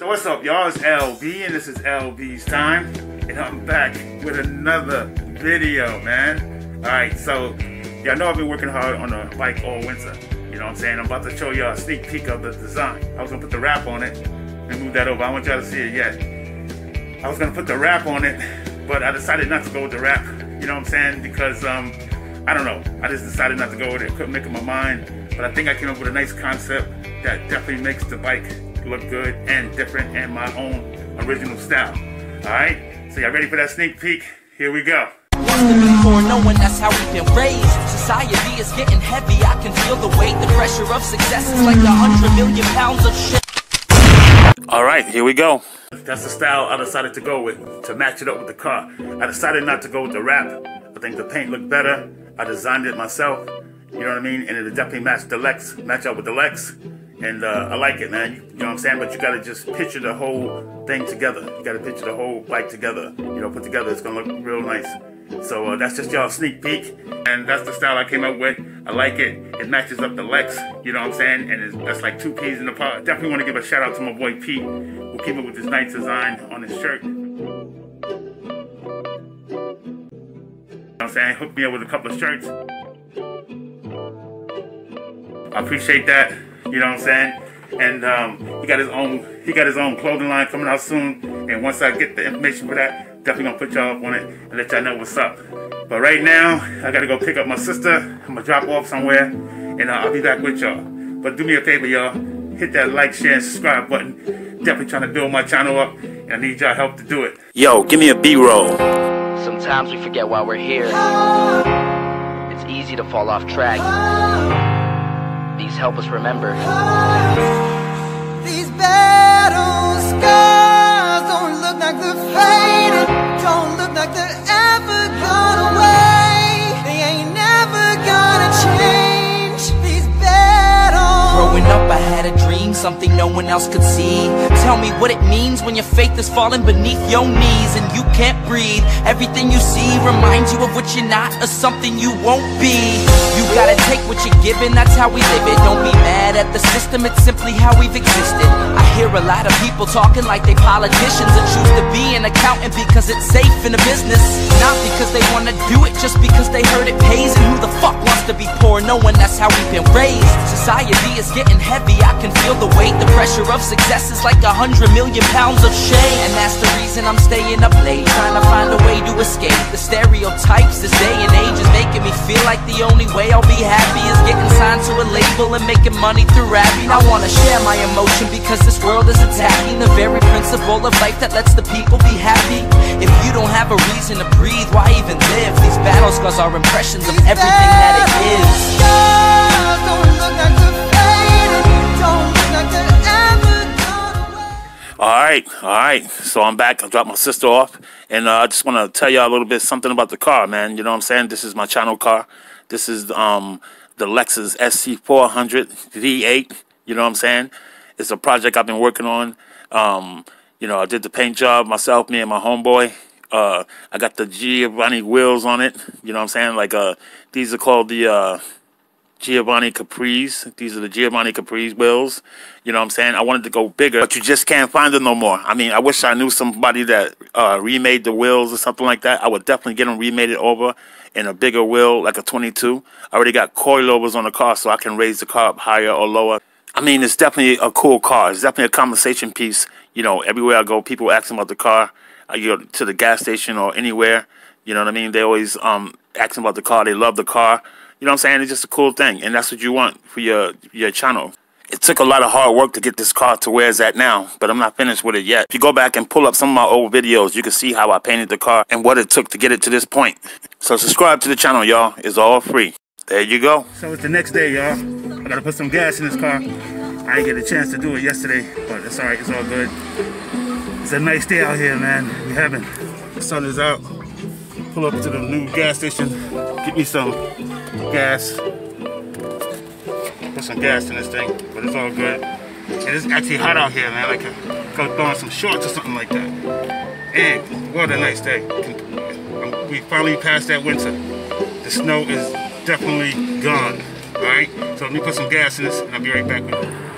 So what's up y'all, it's LB and this is LB's time and I'm back with another video man. Alright, so y'all know I've been working hard on the bike all winter. You know what I'm saying? I'm about to show y'all a sneak peek of the design. I was gonna put the wrap on it and move that over. I want y'all to see it yet. I was gonna put the wrap on it, but I decided not to go with the wrap. You know what I'm saying? Because um, I don't know. I just decided not to go with it. Couldn't make up my mind. But I think I came up with a nice concept that definitely makes the bike look good and different and my own original style. All right, so y'all ready for that sneak peek? Here we go. One, that's how we've been raised. Society is getting heavy. I can feel the weight, the pressure of success is like a hundred million pounds of shit. All right, here we go. That's the style I decided to go with to match it up with the car. I decided not to go with the wrap. I think the paint looked better. I designed it myself. You know what I mean? And it definitely matched the Lex, match up with the Lex. And uh, I like it, man. You, you, know what I'm saying? But you got to just picture the whole thing together. You got to picture the whole bike together. You know, put together. It's gonna look real nice. So uh, that's just y'all sneak peek, and that's the style I came up with. I like it. It matches up the Lex. You know what I'm saying? And that's like two peas in the pot. Definitely want to give a shout out to my boy Pete, who came up with this nice design on his shirt. You know what I'm saying? Hooked me up with a couple of shirts. I appreciate that. You know what I'm saying? And um, he got his own he got his own clothing line coming out soon. And once I get the information for that, definitely gonna put y'all up on it and let y'all know what's up. But right now, I gotta go pick up my sister. I'm gonna drop off somewhere, and uh, I'll be back with y'all. But do me a favor, y'all. Hit that like, share, and subscribe button. Definitely trying to build my channel up, and I need y'all help to do it. Yo, give me a B-roll. Sometimes we forget why we're here. It's easy to fall off track. These help us remember. These battle scars don't look like they're faded, don't look like something no one else could see. Tell me what it means when your faith is falling beneath your knees and you can't breathe. Everything you see reminds you of what you're not or something you won't be. You gotta take what you're given, that's how we live it. Don't be mad at the system, it's simply how we've existed. I hear a lot of people talking like they politicians and choose to be an accountant because it's safe in the business. Not because they wanna do it, just because they heard it pays. And who the fuck wants to be poor? No one, that's how we've been raised. Society is getting heavy, I can feel the weight. The pressure of success is like a hundred million pounds of shame. And that's the reason I'm staying up late, trying to find a way to escape the stereotypes. This day and age is making me feel like the only way I'll be happy is getting signed to a label and making money through rapping. I wanna share my emotion because this world is attacking the very principle of life that lets the people be happy. If you don't have a reason to breathe, why even live? These battle scars are impressions of everything that it is. Right, all right. So I'm back. I dropped my sister off, and uh, I just want to tell y'all a little bit something about the car, man. You know what I'm saying? This is my channel car. This is um the Lexus SC400 V8. You know what I'm saying? It's a project I've been working on. Um, you know, I did the paint job myself, me and my homeboy. Uh, I got the Giovanni wheels on it. You know what I'm saying? Like uh, these are called the uh Giovanni Capris. These are the Giovanni Capris wheels. You know what I'm saying? I wanted to go bigger, but you just can't find them no more. I mean, I wish I knew somebody that uh, remade the wheels or something like that. I would definitely get them remade it over in a bigger wheel, like a 22. I already got coilovers on the car, so I can raise the car up higher or lower. I mean, it's definitely a cool car. It's definitely a conversation piece. You know, everywhere I go, people ask about the car. I go to the gas station or anywhere. You know what I mean? They always um ask about the car. They love the car. You know what I'm saying? It's just a cool thing, and that's what you want for your your channel. It took a lot of hard work to get this car to where it's at now, but I'm not finished with it yet. If you go back and pull up some of my old videos, you can see how I painted the car and what it took to get it to this point. So subscribe to the channel, y'all. It's all free. There you go. So it's the next day, y'all. I gotta put some gas in this car. I didn't get a chance to do it yesterday, but it's alright. It's all good. It's a nice day out here, man. We having. The sun is out. Pull up to the new gas station. Get me some gas. Put some gas in this thing, but it's all good. And it's actually hot out here, man. Like, go throw on some shorts or something like that. And what a nice day. We finally passed that winter. The snow is definitely gone. All right. So let me put some gas in this, and I'll be right back with you.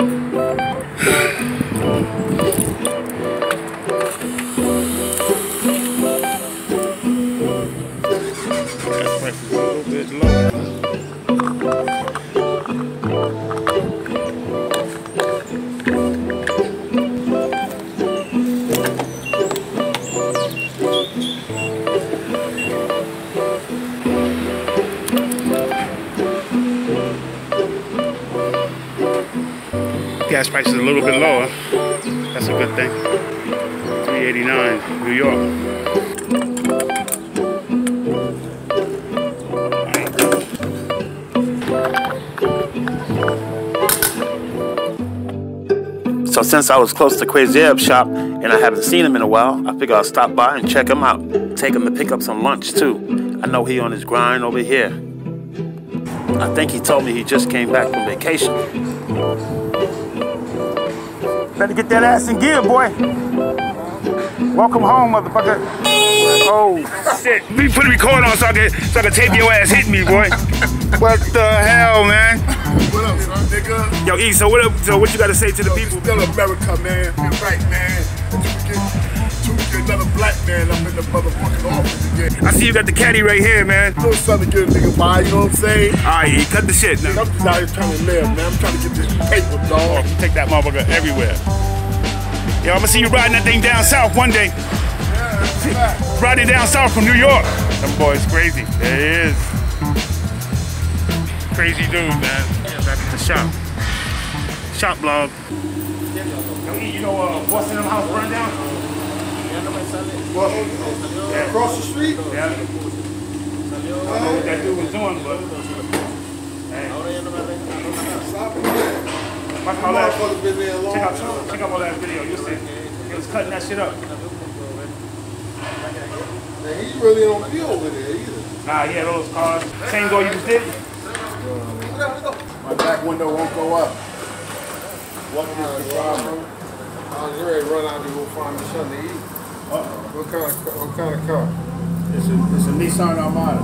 Price is a little bit lower. That's a good thing. 389 New York. So since I was close to Crazy Arab shop and I haven't seen him in a while, I figured I'll stop by and check him out. Take him to pick up some lunch too. I know he on his grind over here. I think he told me he just came back from vacation. Better get that ass in gear, boy. Welcome home, motherfucker. Oh shit! We put a record on so I can so I can tape your ass hit me, boy. What the hell, man? What up, son, nigga? Yo, E, so what up? So what you got to say to the Yo, people? Still America, man. You're right, man. Black man up in the motherfucking office again. I see you got the caddy right here, man. Still something to get a nigga by, you know what I'm saying? All right, E, cut the shit now. I'm just out here trying to live, man. I'm trying to get this paper, dog. You take that motherfucker everywhere. Yo, I'm gonna see you riding that thing down south one day. Riding down south from New York. Them boys crazy. There he is. Crazy dude, man. Yeah, back at the shop. Shop blog. Yo, you know uh, Boston them house burned down? Yeah. Across the street? Yeah. I don't know what that dude was doing, but. Hey. Watch my last. Motherfucker been there a long Check out, time. check out my last video. You'll see. He was cutting that shit up. And he really don't be over there either. Nah, he had all those cars. Same door you just did. My back window won't go up. What is the uh, problem? I was ready to run out and go find me something to eat. What kind of what kind of car? It's a, it's a Nissan Armada.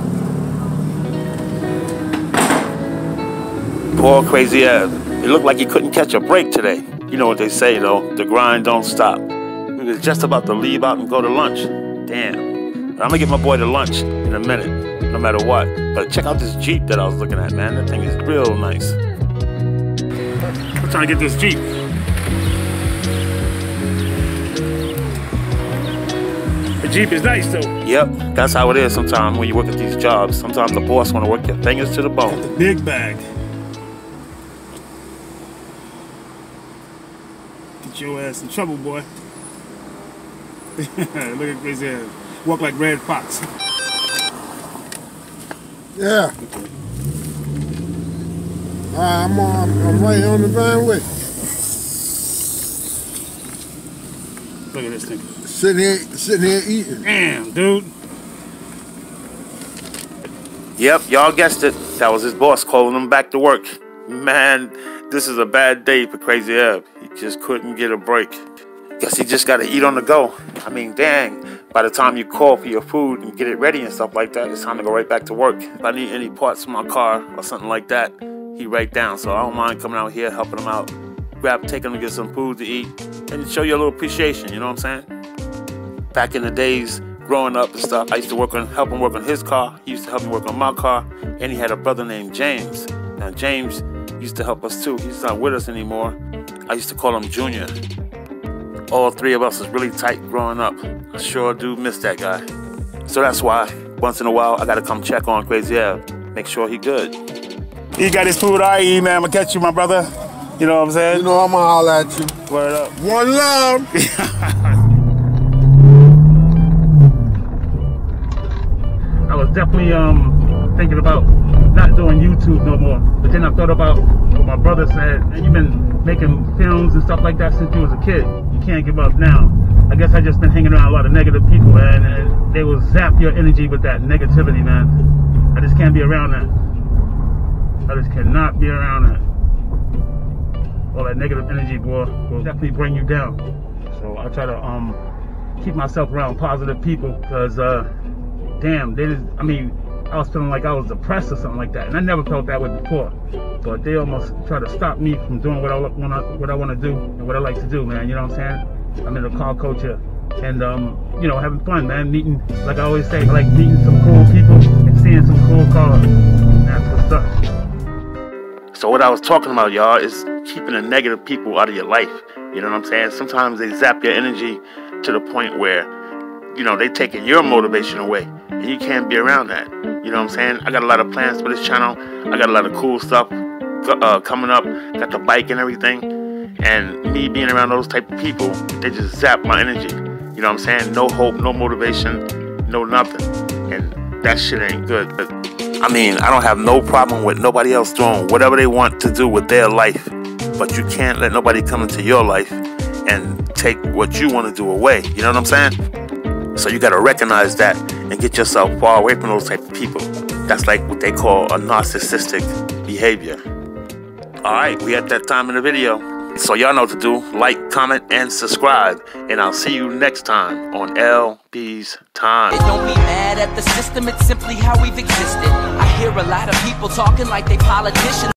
Poor Crazy ass. It looked like he couldn't catch a break today. You know what they say though, the grind don't stop. He was just about to leave out and go to lunch. Damn. I'm gonna get my boy to lunch in a minute, no matter what. But check out this Jeep that I was looking at, man. That thing is real nice. I'm trying to get this Jeep. The Jeep is nice though. Yep, that's how it is sometimes when you work at these jobs. Sometimes the boss wanna work your fingers to the bone. The Big bag. Get your ass in trouble, boy. Look at crazy ass. Walk like Redd Foxx. Yeah. Uh, I'm on. I'm right on the van with. Look at this thing. Sitting here, sitting here eating. Damn, dude. Yep, y'all guessed it. That was his boss calling him back to work. Man, this is a bad day for Crazy Eb. He just couldn't get a break. Guess he just gotta eat on the go. I mean, dang, by the time you call for your food and get it ready and stuff like that, it's time to go right back to work. If I need any parts for my car or something like that, he right down. So I don't mind coming out here, helping him out, grab, taking him to get some food to eat, and show you a little appreciation, you know what I'm saying? Back in the days, growing up and stuff, I used to work on, help him work on his car. He used to help me work on my car, and he had a brother named James. Now James used to help us too. He's not with us anymore. I used to call him Junior. All three of us was really tight growing up. I sure do miss that guy. So that's why once in a while I gotta come check on Crazy Ab, make sure he good. He got his food I eat, man. I'm gonna catch you, my brother. You know what I'm saying? You know I'm gonna holler at you. Word up. One love. definitely um thinking about not doing YouTube no more. But then I thought about what my brother said. And you've been making films and stuff like that since you was a kid. You can't give up now. I guess I just been hanging around a lot of negative people, man, and they will zap your energy with that negativity, man. I just can't be around that. I just cannot be around that. All that negative energy, boy, will definitely bring you down. So I try to um keep myself around positive people, cause uh damn, they just, I mean, I was feeling like I was depressed or something like that, and I never felt that way before. But they almost try to stop me from doing what I want, what I want to do and what I like to do, man. You know what I'm saying? I'm in a car culture, and um, you know, having fun, man. Meeting, like I always say, I like meeting some cool people and seeing some cool cars. That's what's up. So what I was talking about, y'all, is keeping the negative people out of your life. You know what I'm saying? Sometimes they zap your energy to the point where, you know, they taking your motivation away. And you can't be around that. You know what I'm saying? I got a lot of plans for this channel. I got a lot of cool stuff uh, coming up. Got the bike and everything. And me being around those type of people, they just zap my energy. You know what I'm saying? No hope, no motivation, no nothing. And that shit ain't good. I mean, I don't have no problem with nobody else doing whatever they want to do with their life. But you can't let nobody come into your life and take what you want to do away. You know what I'm saying? So you got to recognize that and get yourself far away from those type of people. That's like what they call a narcissistic behavior. All right, we at that time in the video. So y'all know what to do. Like, comment, and subscribe. And I'll see you next time on LB's Time. It don't be mad at the system, it's simply how we've existed. I hear a lot of people talking like they politicians.